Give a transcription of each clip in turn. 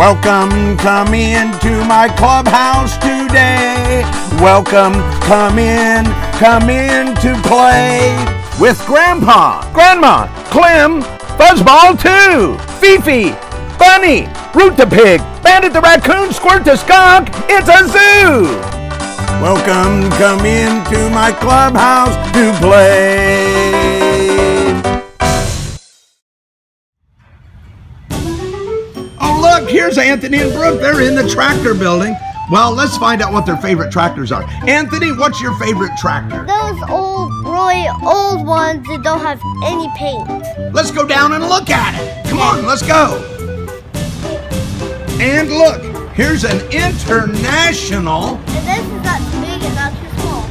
Welcome, come into my clubhouse today. Welcome, come in, come in to play with Grandpa, Grandma, Clem, Fuzzball 2, Fifi, Bunny, Root the Pig, Bandit the Raccoon, Squirt the Skunk. It's a zoo. Welcome, come into my clubhouse to play. Here's Anthony and Brooke. They're in the tractor building. Well, let's find out what their favorite tractors are. Anthony, what's your favorite tractor? Those old, really old ones that don't have any paint. Let's go down and look at it. Come on, let's go. And look, here's an international. And this is not too big and not too small.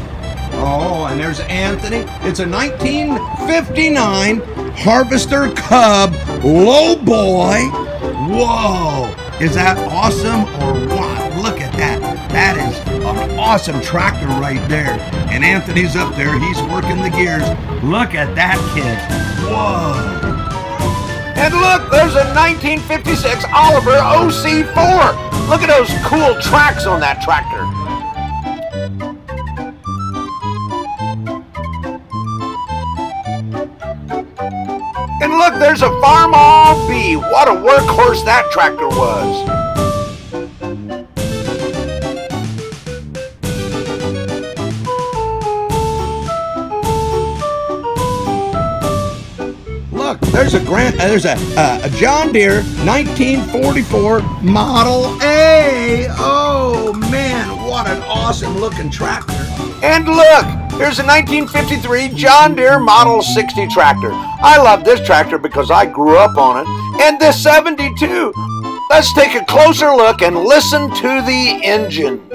Oh, and there's Anthony. It's a 1959 Harvester Cub Low Boy. Whoa, is that awesome or what? Look at that. That is an awesome tractor right there. And Anthony's up there. He's working the gears. Look at that kid. Whoa. And look, there's a 1956 Oliver OC4. Look at those cool tracks on that tractor. And look, there's a Farmall B. What a workhorse that tractor was. Look, there's a Grant, uh, there's a, uh, a John Deere 1944 Model A. Oh man, what an awesome looking tractor! And look, here's a 1953 John Deere Model 60 tractor. I love this tractor because I grew up on it. And this 72. Let's take a closer look and listen to the engine.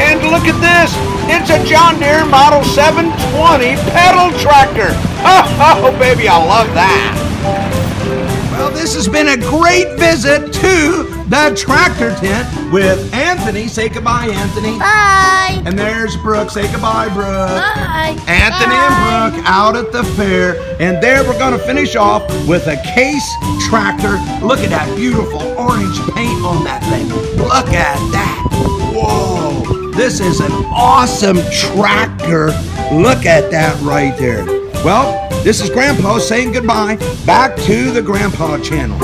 And look at this! It's a John Deere Model 720 pedal tractor! Oh, baby, I love that! Well, this has been a great visit to the tractor tent with Anthony. Say goodbye, Anthony. Bye. And there's Brooke. Say goodbye, Brooke. Bye. Anthony Bye. and Brooke out at the fair. And there we're going to finish off with a case tractor. Look at that beautiful orange paint on that thing. Look at that. Whoa. This is an awesome tractor. Look at that right there. Well, this is Grandpa saying goodbye. Back to the Grandpa channel.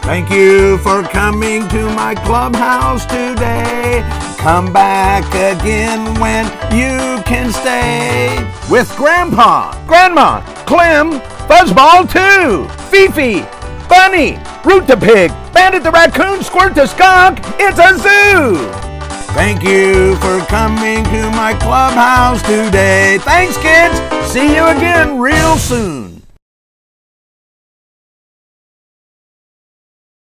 Thank you for coming to my clubhouse today. Come back again when you can stay. With Grandpa, Grandma, Clem, Fuzzball 2, Fifi, Bunny, Root the Pig, Bandit the Raccoon, Squirt the Skunk. It's a zoo. Thank you for coming to my clubhouse today. Thanks, kids. See you again real soon.